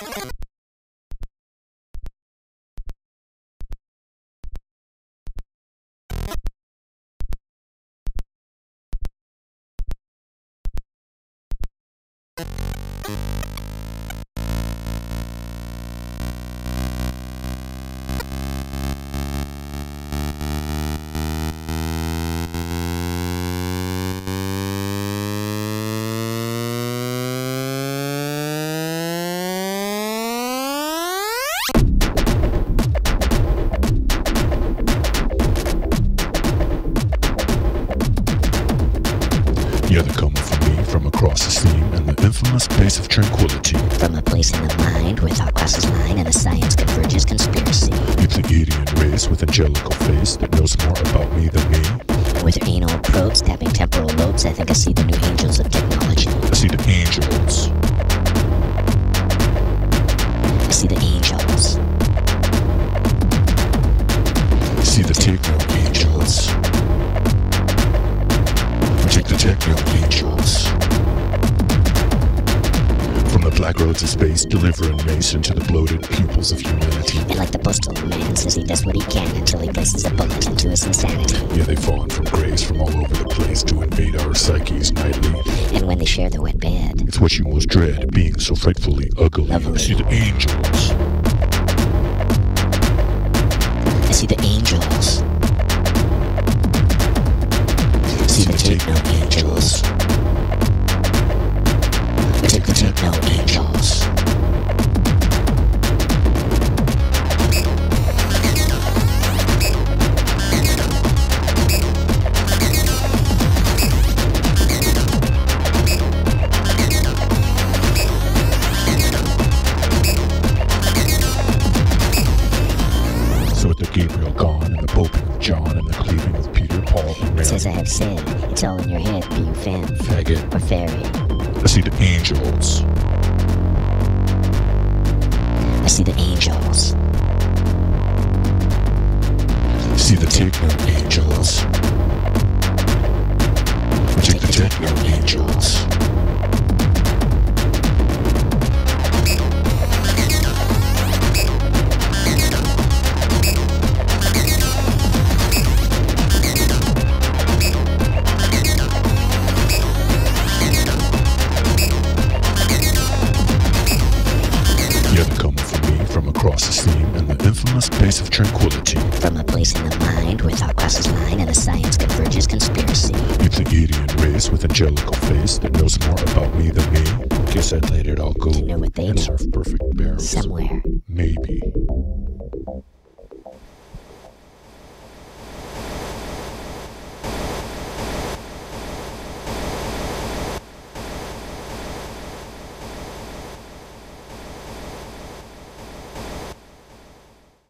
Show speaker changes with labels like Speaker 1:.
Speaker 1: Yeah, infamous place of tranquility.
Speaker 2: From a place in the mind where thought crosses line and the science converges conspiracy.
Speaker 1: It's the alien race with angelical face that knows more about me than me.
Speaker 2: With anal probes tapping temporal lobes, I think I see the new angels of technology.
Speaker 1: I see the angels.
Speaker 2: I see the angels.
Speaker 1: I see the techno angels. Check the techno roads of space, delivering mace into the bloated pupils of humanity.
Speaker 2: And like the postal man says he does what he can until he places a bullet into his insanity.
Speaker 1: Yeah, they've fallen from grace from all over the place to invade our psyches nightly.
Speaker 2: And when they share the wet bed,
Speaker 1: It's what you most dread, being so frightfully ugly.
Speaker 2: Lovely.
Speaker 1: See the angels.
Speaker 2: As I have said, it's all in your head, being femme
Speaker 1: Faggot.
Speaker 2: or fairy.
Speaker 1: I see the angels.
Speaker 2: I see the angels.
Speaker 1: I see the techno angels. I take the techno angels. From across the steam and the infamous place of tranquility.
Speaker 2: From a place in the mind where thought crosses line and the science converges conspiracy.
Speaker 1: It's the alien race with angelical face that knows more about me than me. Guess I'd let it all go
Speaker 2: To know what they
Speaker 1: and
Speaker 2: know.
Speaker 1: surf perfect barrels.
Speaker 2: Somewhere.
Speaker 1: Maybe.